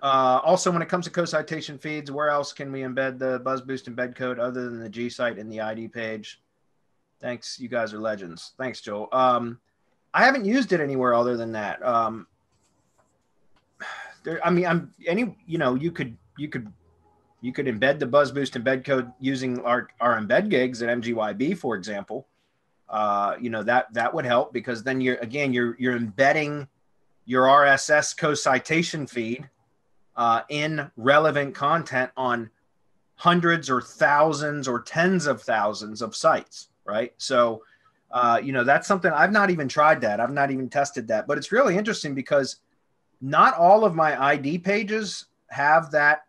Uh, also, when it comes to co-citation feeds, where else can we embed the Buzzboost embed code other than the G site and the ID page? Thanks, you guys are legends. Thanks, Joel. Um, I haven't used it anywhere other than that. Um, there, I mean, I'm any, you know, you could, you could, you could embed the Buzzboost embed code using our, our embed gigs at MGYB, for example. Uh, you know, that, that would help because then you're, again, you're, you're embedding your RSS co-citation feed uh, in relevant content on hundreds or thousands or tens of thousands of sites, right? So, uh, you know, that's something I've not even tried that. I've not even tested that, but it's really interesting because not all of my ID pages have that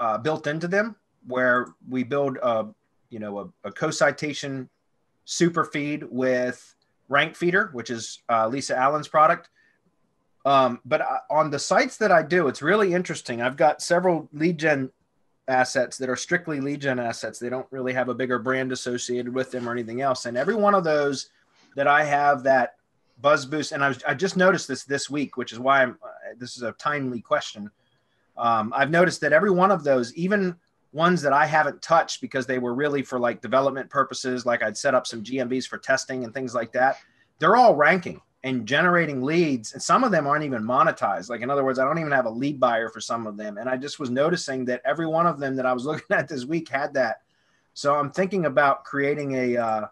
uh, built into them where we build a, you know, a, a co-citation super feed with rank feeder, which is uh, Lisa Allen's product um, but on the sites that I do, it's really interesting. I've got several lead gen assets that are strictly lead gen assets. They don't really have a bigger brand associated with them or anything else. And every one of those that I have that Buzzboost, and I, was, I just noticed this this week, which is why I'm, uh, this is a timely question. Um, I've noticed that every one of those, even ones that I haven't touched because they were really for like development purposes, like I'd set up some GMBs for testing and things like that, they're all ranking and generating leads and some of them aren't even monetized. Like in other words i don't even have a lead buyer for some of them. And i just was noticing that every one of them that i was looking at this week had that. So i'm thinking about creating a uh,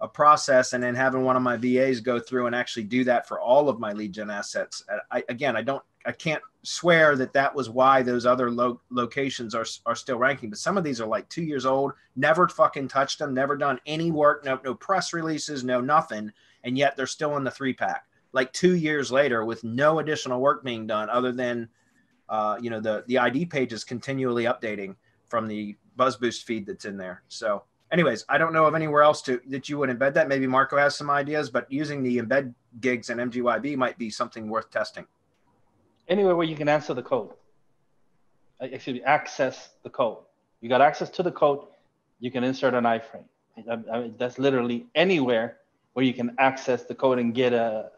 a process and then having one of my vas go through and actually do that for all of my lead gen assets. I, again i don't i can't swear that that was why those other lo- locations are, are still ranking but some of these are like two years old never fucking touched them never done any work no no press releases no nothing and yet they're still in the three pack. Like two years later with no additional work being done other than uh, you know the the id page is continually updating from the Buzzboost feed that's in there. So anyways i don't know of anywhere else to that you would embed that. Maybe marco has some ideas but using the embed gigs and mgyb might be something worth testing. Anywhere where you can answer the code. Actually access the code. You got access to the code you can insert an iframe. I mean, that's literally anywhere where you can access the code and get a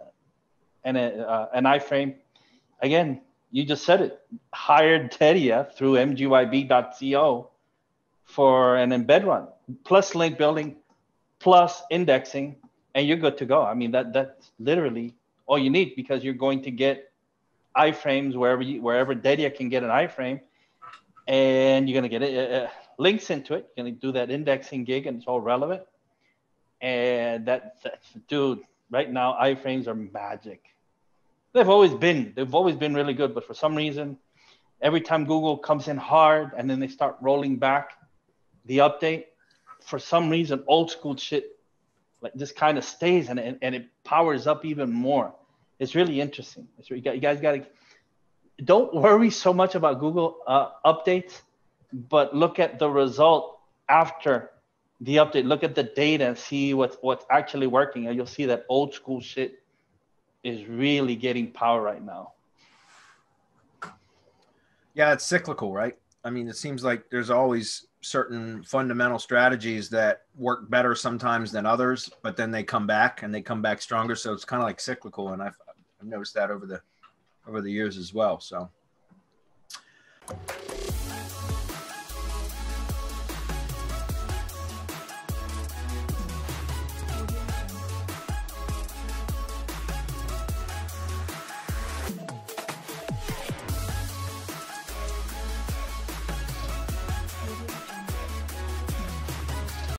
an, a, uh, an iframe. Again, you just said it. Hired Tedia through mgyb.co for an embed run, plus link building, plus indexing, and you're good to go. I mean, that that's literally all you need because you're going to get iframes wherever you, wherever Tedia can get an iframe, and you're gonna get it, uh, uh, links into it. You're gonna do that indexing gig, and it's all relevant and that, dude right now iframes are magic. They've always been they've always been really good but for some reason every time google comes in hard and then they start rolling back the update for some reason old school shit like just kind of stays and, and, and it powers up even more. It's really interesting. It's, you, you guys got to don't worry so much about google uh, updates but look at the result after the update, look at the data and see what's what's actually working, and you'll see that old school shit is really getting power right now. Yeah, it's cyclical, right? I mean, it seems like there's always certain fundamental strategies that work better sometimes than others, but then they come back and they come back stronger. So it's kind of like cyclical, and I've, I've noticed that over the over the years as well. So.